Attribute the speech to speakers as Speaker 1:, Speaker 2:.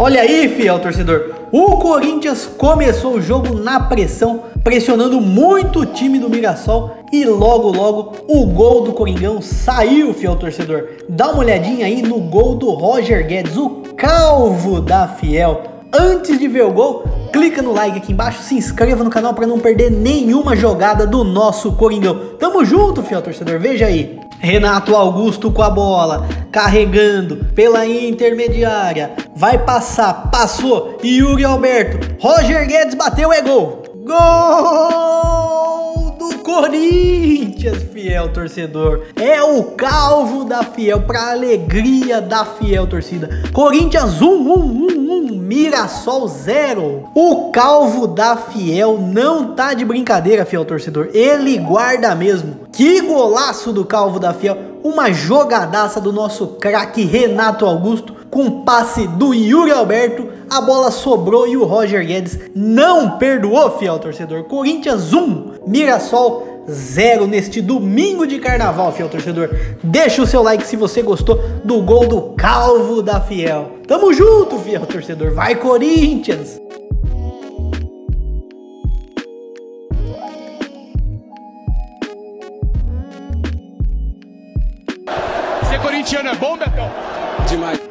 Speaker 1: Olha aí, fiel torcedor. O Corinthians começou o jogo na pressão, pressionando muito o time do Mirassol e logo logo o gol do Coringão saiu, fiel torcedor. Dá uma olhadinha aí no gol do Roger Guedes, o calvo da Fiel. Antes de ver o gol, clica no like aqui embaixo, se inscreva no canal para não perder nenhuma jogada do nosso Coringão. Tamo junto, fiel torcedor, veja aí. Renato Augusto com a bola, carregando pela intermediária, vai passar, passou, Yuri Alberto, Roger Guedes bateu, é gol! Gol Corinthians, fiel torcedor. É o calvo da fiel, pra alegria da fiel torcida. Corinthians 1, 1, 1, 1, Mirassol 0. O calvo da fiel não tá de brincadeira, fiel torcedor. Ele guarda mesmo. Que golaço do calvo da fiel. Uma jogadaça do nosso craque Renato Augusto com passe do Yuri Alberto, a bola sobrou e o Roger Guedes não perdoou, fiel torcedor. Corinthians 1, Mirassol 0 neste domingo de carnaval, fiel torcedor. Deixa o seu like se você gostou do gol do Calvo da Fiel. Tamo junto, fiel torcedor. Vai, Corinthians!
Speaker 2: Ser corintiano é bom, Betão?
Speaker 3: Demais.